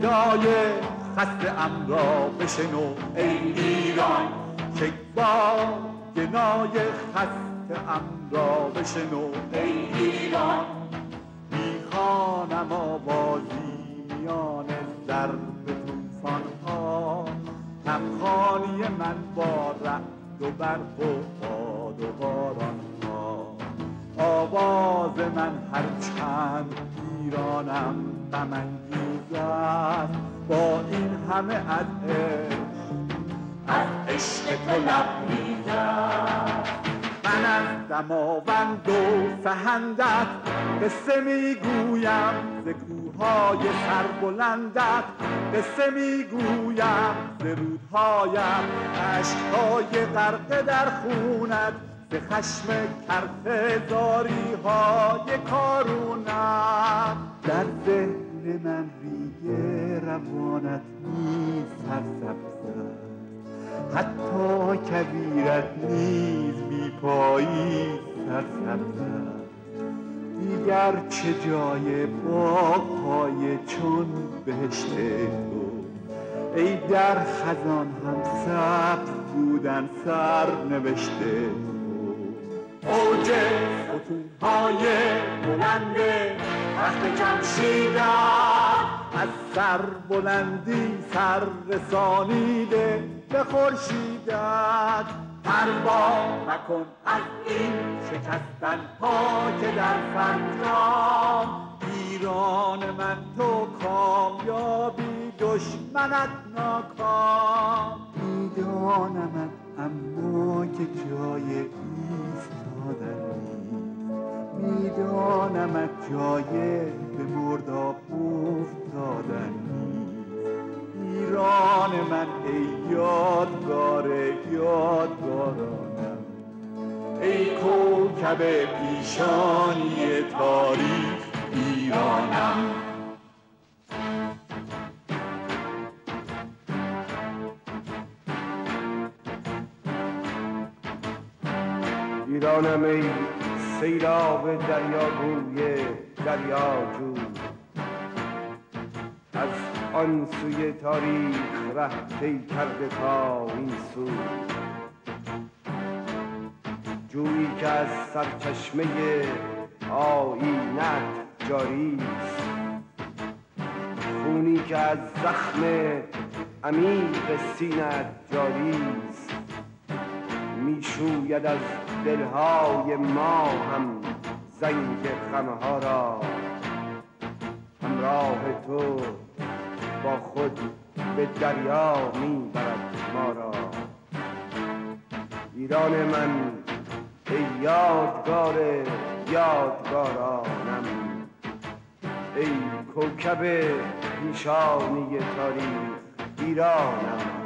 صدای خسته ام را بشنو ای ایران. که با گنای خسته ام را بشنو ای ایران. می‌خوانم آوازی میان ضرب توفان ها همخانی من با رعد و برق و باد و باران ها آواز من هرچند ایرانم غم است با این همه از عشق. از عشق تو لبریزم من از دماوند و سهندت قصه می‌گویم ز کوههای سربلندت قصه می‌گویم ز رودهایم عشقهای غرقه در خونت ز خشم کرخ زاری های کارونت. در من ریگ روانت نیز سرسبز حتی کبیرت نیز بی پایی سرسبز دیگر چه جای باغهای چون بهشت تو ای در خزان هم سبز بودن سر نوشته اوج ستونهای بلند وقت جمشیدم سر بلندی سر رسانیده به خورشیدت. پروا مکن از این شکستن ها که در فرجام ایران من تو کامیابی دشمنت ناکام. می‌دانم اما که جای ایستادن میدانمت جای ایران من ای یادگار یادگارانم. ای کوکب پیشانی تاریخ ایرانم. ایرانم ای سیراب دریاگوی دریاجو. از آن سوی تاریخ ره کرده تا این سو. جویی که از سرچشمه آیینت جاری است. خونی که از زخم عمیق سینه‌ت جاری است. می‌شوید از دلهای ما هم زنگ خمها را. همراه تو خود به دریا می‌برد ما را. ایران من ای یادگار یادگارانم ای کوکب پیشانی تاریخ ایرانم.